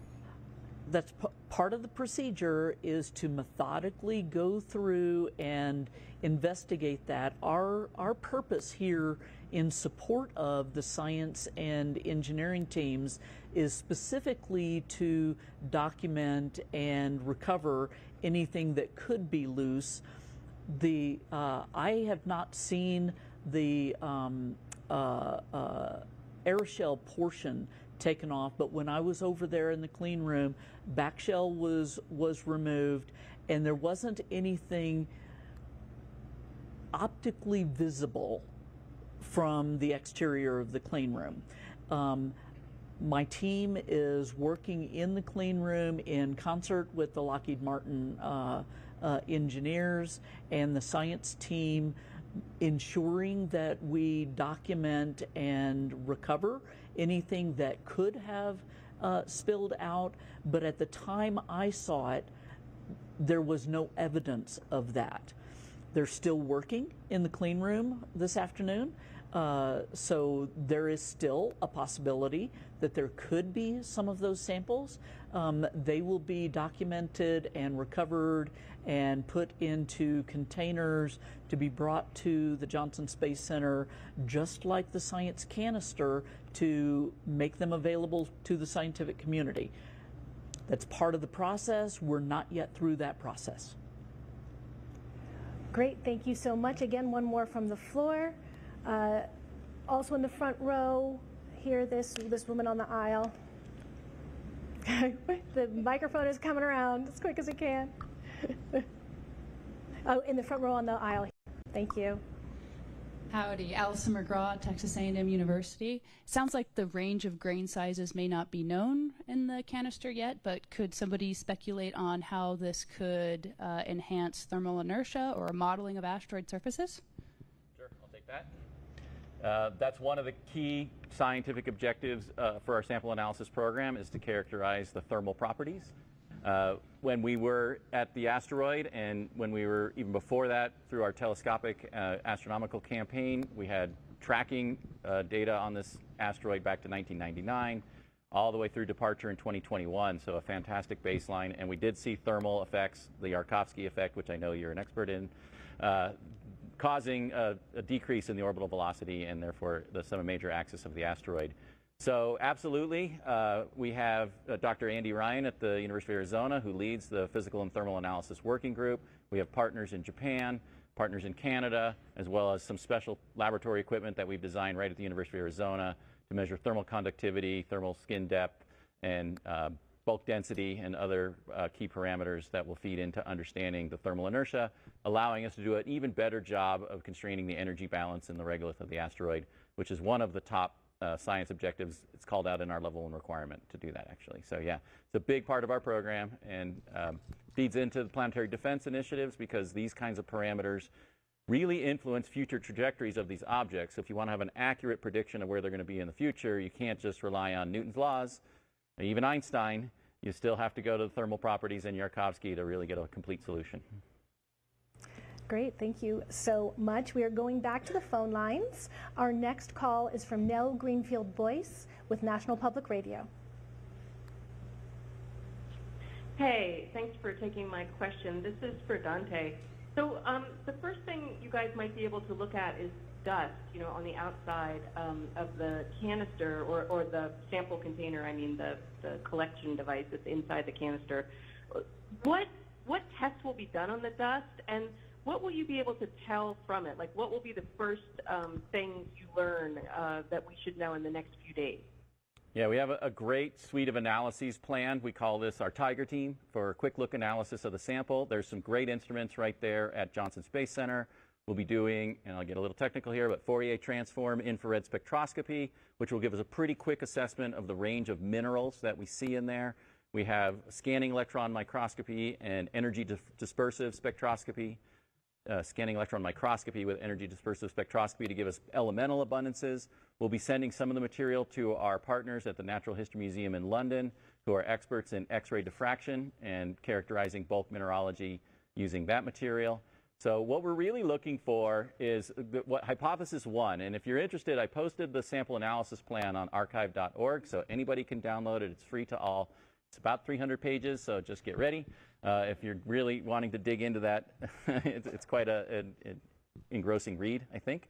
that's part of the procedure is to methodically go through and investigate that. Our our purpose here in support of the science and engineering teams is specifically to document and recover anything that could be loose. The uh, I have not seen the um, uh, uh, aeroshell portion taken off. But when I was over there in the clean room, back shell was was removed, and there wasn't anything optically visible from the exterior of the clean room. Um, my team is working in the clean room in concert with the Lockheed Martin uh, uh, engineers and the science team, ensuring that we document and recover anything that could have uh, spilled out, but at the time I saw it, there was no evidence of that. They're still working in the clean room this afternoon. Uh, so there is still a possibility that there could be some of those samples. Um, they will be documented and recovered and put into containers to be brought to the Johnson Space Center, just like the science canister, to make them available to the scientific community. That's part of the process. We're not yet through that process. Great, thank you so much. Again, one more from the floor. Uh, also in the front row, here this this woman on the aisle. the microphone is coming around as quick as it can. oh, in the front row on the aisle. Thank you. Howdy, Allison McGraw, Texas A&M University. Sounds like the range of grain sizes may not be known in the canister yet, but could somebody speculate on how this could uh, enhance thermal inertia or modeling of asteroid surfaces? Sure, I'll take that. Uh, that's one of the key scientific objectives uh, for our sample analysis program is to characterize the thermal properties. Uh, when we were at the asteroid and when we were even before that through our telescopic uh, astronomical campaign, we had tracking uh, data on this asteroid back to 1999 all the way through departure in 2021, so a fantastic baseline. And we did see thermal effects, the Yarkovsky effect, which I know you're an expert in, uh, causing a, a, decrease in the orbital velocity and therefore the semi-major axis of the asteroid. So absolutely, uh, we have uh, Dr. Andy Ryan at the University of Arizona who leads the Physical and Thermal Analysis Working Group. We have partners in Japan, partners in Canada, as well as some special laboratory equipment that we've designed right at the University of Arizona to measure thermal conductivity, thermal skin depth, and uh, bulk density and other uh, key parameters that will feed into understanding the thermal inertia, allowing us to do an even better job of constraining the energy balance in the regolith of the asteroid, which is one of the top uh, science objectives. It's called out in our level one requirement to do that, actually. So yeah, it's a big part of our program and um, feeds into the planetary defense initiatives because these kinds of parameters really influence future trajectories of these objects. So if you want to have an accurate prediction of where they're going to be in the future, you can't just rely on Newton's laws even Einstein, you still have to go to the thermal properties in Yarkovsky to really get a complete solution. Great, thank you so much. We are going back to the phone lines. Our next call is from Nell Greenfieldboyce with National Public Radio. Hey, thanks for taking my question. This is for Dante. So um, the first thing you guys might be able to look at is dust, you know, on the outside um, of the canister or, or the sample container, I mean the, the collection device that's inside the canister. What, what tests will be done on the dust and what will you be able to tell from it? Like what will be the first um, things you learn uh, that we should know in the next few days? Yeah, we have a, a, great suite of analyses planned. We call this our Tiger team for a quick look analysis of the sample. There's some great instruments right there at Johnson Space Center. We'll be doing, and I'll get a little technical here, but Fourier transform infrared spectroscopy, which will give us a pretty quick assessment of the range of minerals that we see in there. We have scanning electron microscopy and energy dispersive spectroscopy, uh, scanning electron microscopy with energy dispersive spectroscopy to give us elemental abundances. We'll be sending some of the material to our partners at the Natural History Museum in London, who are experts in X-ray diffraction and characterizing bulk mineralogy using that material. So what we're really looking for is what hypothesis one, and if you're interested, I posted the sample analysis plan on arXiv.org, so anybody can download it. It's free to all. It's about 300 pages, so just get ready. Uh, if you're really wanting to dig into that, it's, it's, quite a, an engrossing read, I think.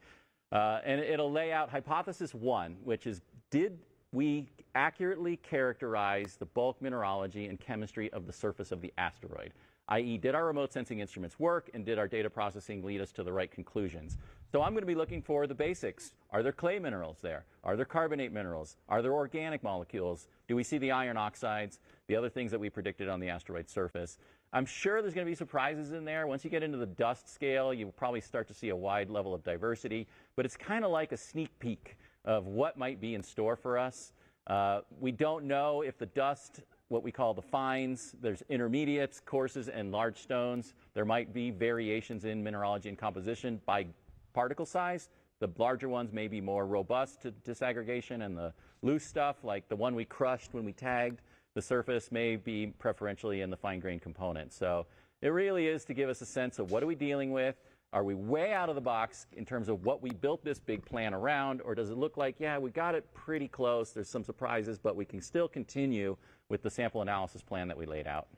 Uh, and it'll lay out hypothesis one, which is did we accurately characterize the bulk mineralogy and chemistry of the surface of the asteroid? i.e., did our remote sensing instruments work and did our data processing lead us to the right conclusions? So I'm going to be looking for the basics. Are there clay minerals there? Are there carbonate minerals? Are there organic molecules? Do we see the iron oxides, the other things that we predicted on the asteroid surface? I'm sure there's going to be surprises in there. Once you get into the dust scale, you'll probably start to see a wide level of diversity, but it's kind of like a sneak peek of what might be in store for us. Uh, we don't know if the dust what we call the fines. There's intermediates, coarses, and large stones. There might be variations in mineralogy and composition by particle size. The larger ones may be more robust to disaggregation, and the loose stuff, like the one we crushed when we tagged the surface, may be preferentially in the fine-grained component. So it really is to give us a sense of what are we dealing with, are we way out of the box in terms of what we built this big plan around, or does it look like, yeah, we got it pretty close, there's some surprises, but we can still continue with the sample analysis plan that we laid out?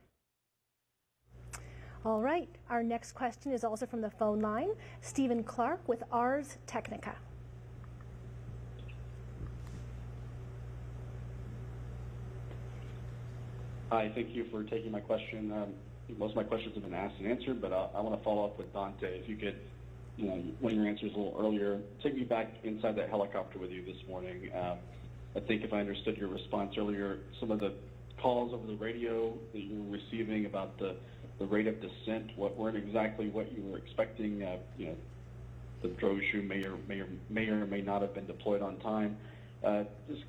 All right, our next question is also from the phone line. Stephen Clark with Ars Technica. Hi, thank you for taking my question. Um, most of my questions have been asked and answered, but uh, I want to follow up with Dante. If you could, you know, one of your answers a little earlier, take me back inside that helicopter with you this morning. Um, I think if I understood your response earlier, some of the calls over the radio that you were receiving about the, the rate of descent what weren't exactly what you were expecting. Uh, you know, the chute may or may or may or may not have been deployed on time. Uh, just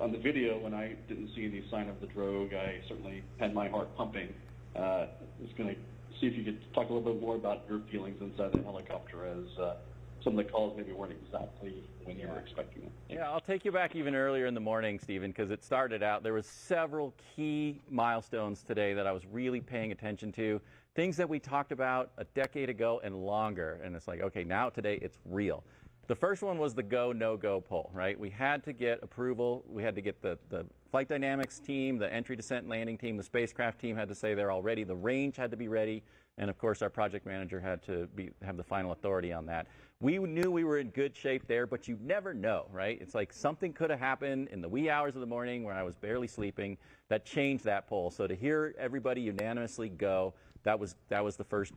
on the video, when I didn't see any sign of the drogue, I certainly had my heart pumping. Uh, was going to see if you could talk a little bit more about your feelings inside the helicopter as uh, some of the calls maybe weren't exactly when you were expecting them. Yeah, I'll take you back even earlier in the morning, Stephen, because it started out. There was several key milestones today that I was really paying attention to. Things that we talked about a decade ago and longer, and it's like, okay, now today it's real. The first one was the go, no go poll, right? We had to get approval. We had to get the, the flight dynamics team, the entry, descent, landing team, the spacecraft team had to say they're all ready. The range had to be ready. And of course, our project manager had to be, have the final authority on that. We knew we were in good shape there, but you never know, right? It's like something could have happened in the wee hours of the morning when I was barely sleeping that changed that poll. So to hear everybody unanimously go, that was, that was the first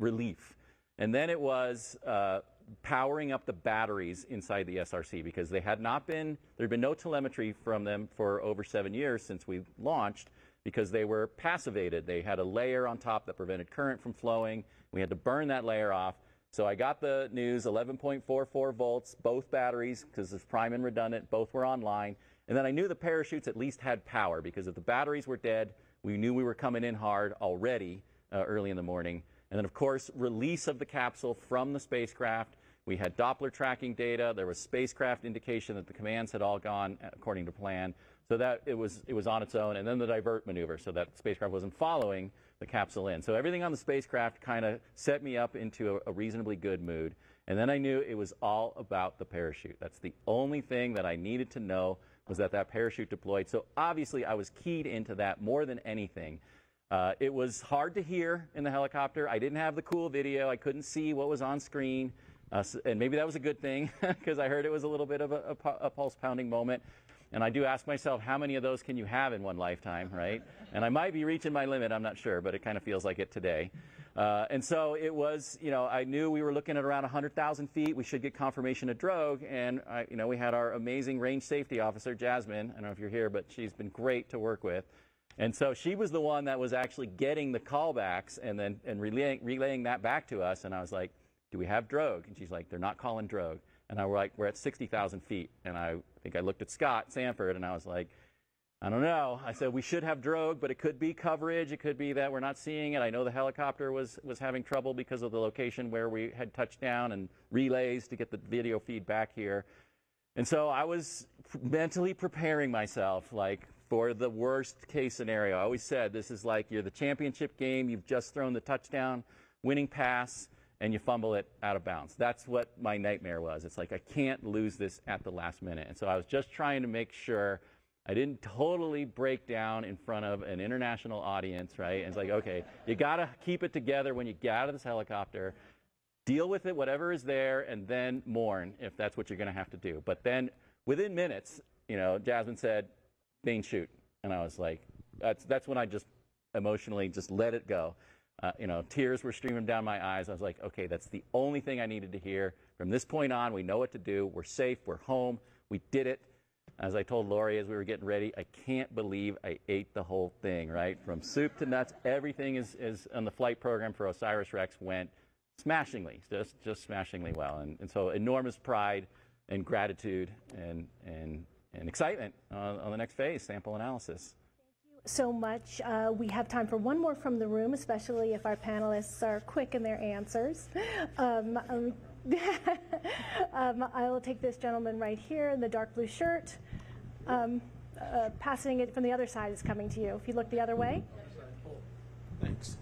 relief. And then it was uh, powering up the batteries inside the SRC because they had not been, there had been no telemetry from them for over seven years since we launched because they were passivated. They had a layer on top that prevented current from flowing. We had to burn that layer off. So I got the news 11.44 volts, both batteries, because it's prime and redundant, both were online. And then I knew the parachutes at least had power because if the batteries were dead, we knew we were coming in hard already uh, early in the morning. And then, of course, release of the capsule from the spacecraft. We had Doppler tracking data. There was spacecraft indication that the commands had all gone according to plan. So that it was, it was on its own. And then the divert maneuver so that spacecraft wasn't following the capsule in. So everything on the spacecraft kind of set me up into a, a, reasonably good mood. And then I knew it was all about the parachute. That's the only thing that I needed to know was that that parachute deployed. So obviously I was keyed into that more than anything. Uh, it was hard to hear in the helicopter. I didn't have the cool video. I couldn't see what was on screen. Uh, and maybe that was a good thing because I heard it was a little bit of a, a, a pulse pounding moment. And I do ask myself, how many of those can you have in one lifetime, right? And I might be reaching my limit, I'm not sure, but it kind of feels like it today. Uh, and so it was, you know, I knew we were looking at around 100,000 feet. We should get confirmation of drogue. And, I, you know, we had our amazing range safety officer, Jasmine. I don't know if you're here, but she's been great to work with. And so she was the one that was actually getting the callbacks and then and relaying, relaying that back to us. And I was like, do we have drogue? And she's like, they're not calling drogue. And I was like, we're at 60,000 feet. And I think I looked at Scott Sandford and I was like, I don't know. I said we should have drogue, but it could be coverage. It could be that we're not seeing it. I know the helicopter was was having trouble because of the location where we had touchdown and relays to get the video feed back here. And so I was mentally preparing myself like for the worst case scenario. I always said this is like you're the championship game, you've just thrown the touchdown, winning pass, and you fumble it out of bounds. That's what my nightmare was. It's like I can't lose this at the last minute. And so I was just trying to make sure I didn't totally break down in front of an international audience, right? And it's like, okay, you got to keep it together when you get out of this helicopter, deal with it, whatever is there, and then mourn if that's what you're going to have to do. But then within minutes, you know, Jasmine said, main chute. And I was like, that's, that's when I just emotionally just let it go. Uh, you know, tears were streaming down my eyes. I was like, okay, that's the only thing I needed to hear. From this point on, we know what to do. We're safe. We're home. We did it. As I told Lori as we were getting ready, I can't believe I ate the whole thing, right? From soup to nuts, everything is, is on the flight program for Osiris Rex went smashingly, just, just smashingly well. And, and so enormous pride and gratitude and, and, and excitement on, on the next phase, sample analysis so much. Uh, we have time for one more from the room, especially if our panelists are quick in their answers. Um, um, um, I will take this gentleman right here in the dark blue shirt. Um, uh, passing it from the other side is coming to you. If you look the other way. Thanks.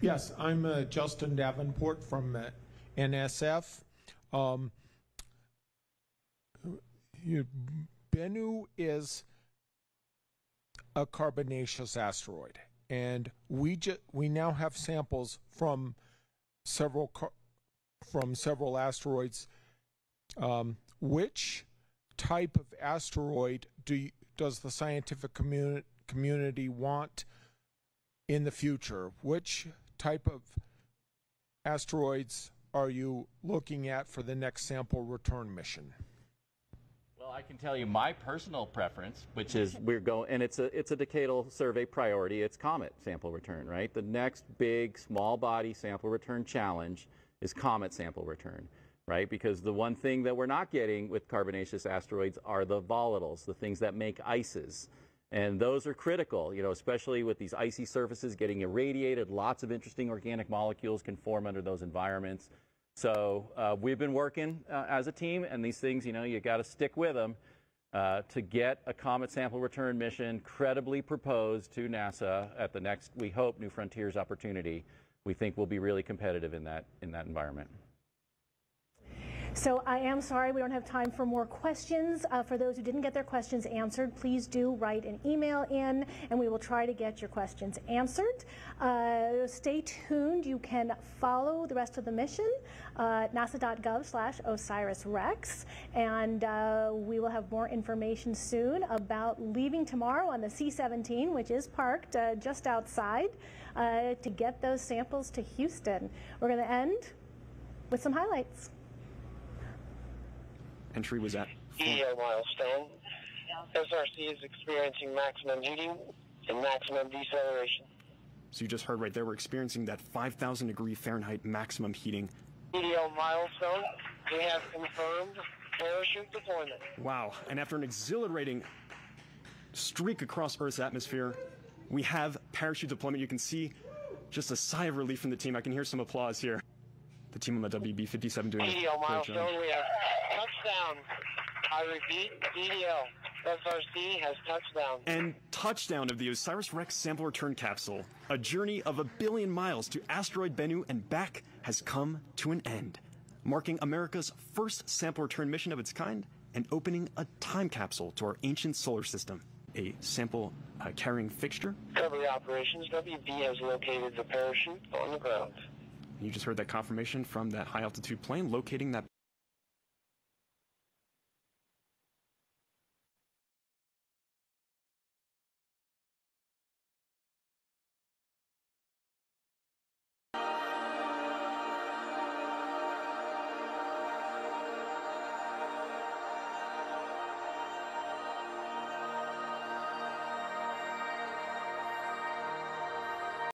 Yes, I'm uh, Justin Davenport from uh, NSF. Um, you, Bennu is a carbonaceous asteroid, and we ju- we now have samples from several car- from several asteroids. Um, which type of asteroid do you, does the scientific communi- community want in the future? Which type of asteroids are you looking at for the next sample return mission? Well, I can tell you my personal preference, which is we're going, and it's a it's a decadal survey priority. It's comet sample return, right? The next big small body sample return challenge is comet sample return, right? Because the one thing that we're not getting with carbonaceous asteroids are the volatiles, the things that make ices. And those are critical, you know, especially with these icy surfaces getting irradiated. Lots of interesting organic molecules can form under those environments. So uh, we've been working uh, as a team, and these things, you know, you got to stick with them uh, to get a comet sample return mission credibly proposed to NASA at the next, we hope, New Frontiers opportunity we think we'll be really competitive in that in that environment. So I am sorry we don't have time for more questions. Uh, for those who didn't get their questions answered, please do write an email in and we will try to get your questions answered. Uh, stay tuned. You can follow the rest of the mission uh, nasa.gov slash OSIRIS-REx and uh, we will have more information soon about leaving tomorrow on the C-17 which is parked uh, just outside uh, to get those samples to Houston. We're going to end with some highlights entry was at. EDL milestone. SRC is experiencing maximum heating and maximum deceleration. So you just heard right there, we're experiencing that 5,000 degree Fahrenheit maximum heating. EDL milestone, we have confirmed parachute deployment. Wow, and after an exhilarating streak across Earth's atmosphere, we have parachute deployment. You can see just a sigh of relief from the team. I can hear some applause here. The team on the WB-57 doing EDL a great job. have touchdown. I repeat, EDL. SRC has touchdown. And touchdown of the OSIRIS-REx sample return capsule. A journey of a billion miles to asteroid Bennu and back has come to an end, marking America's first sample return mission of its kind and opening a time capsule to our ancient solar system. A sample uh, carrying fixture. Recovery operations, WB has located the parachute on the ground. You just heard that confirmation from that high altitude plane locating that